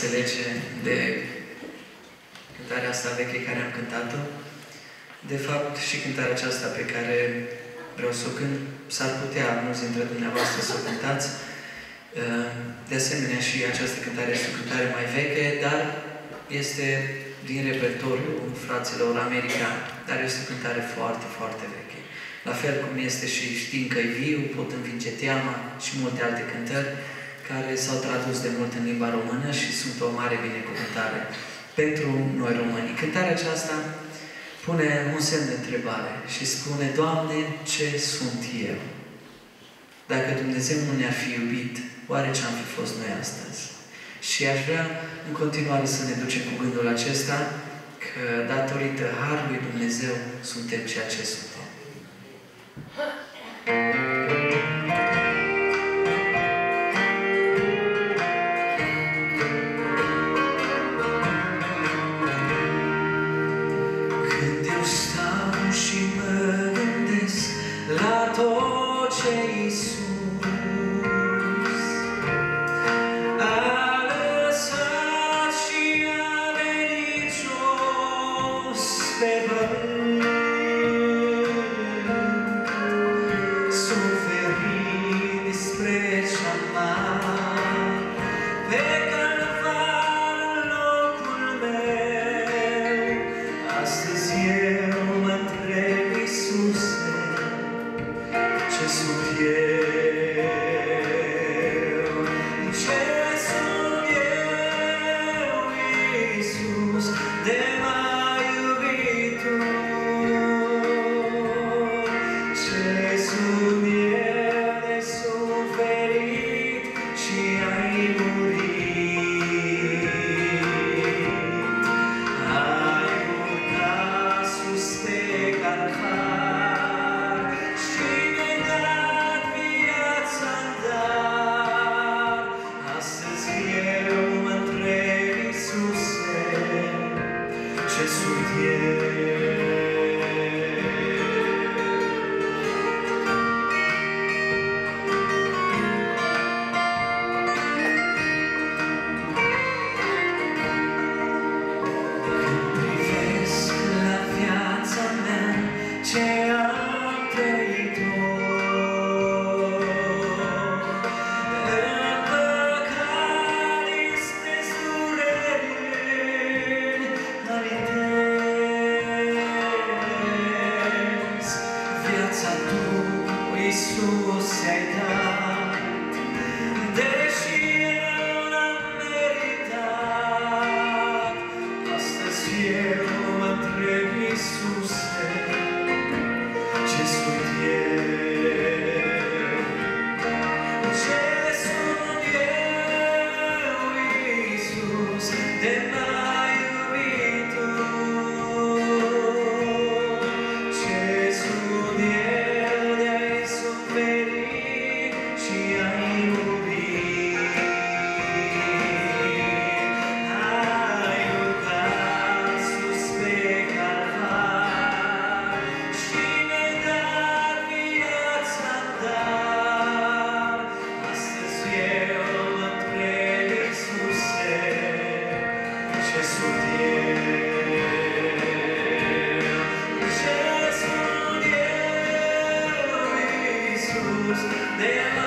se lege de cântarea asta veche care am cântat-o. De fapt, și cântarea aceasta pe care vreau să o cânt, s-ar putea mulți dintre dumneavoastră să o cântați. Uh, de asemenea, și această cântare este o cântare mai veche, dar este din repertoriul fraților americani, dar este o cântare foarte, foarte veche. La fel cum este și Știm că viu, Pot învinge teama și multe alte cântări care s-au tradus de mult în limba română și sunt o mare binecuvântare pentru noi români. Cântarea aceasta pune un semn de întrebare și spune, Doamne, ce sunt eu? Dacă Dumnezeu nu ne-ar fi iubit, oare ce am fi fost noi astăzi? Și aș vrea în continuare să ne ducem cu gândul acesta că datorită Harului Dumnezeu suntem ceea ce suntem. Ce Ce there.